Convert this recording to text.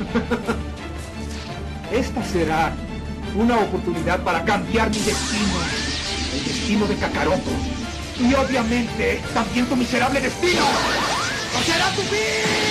Esta será una oportunidad para cambiar mi destino, el destino de Kakaroto. Y obviamente también tu miserable destino. ¡No será tu fin!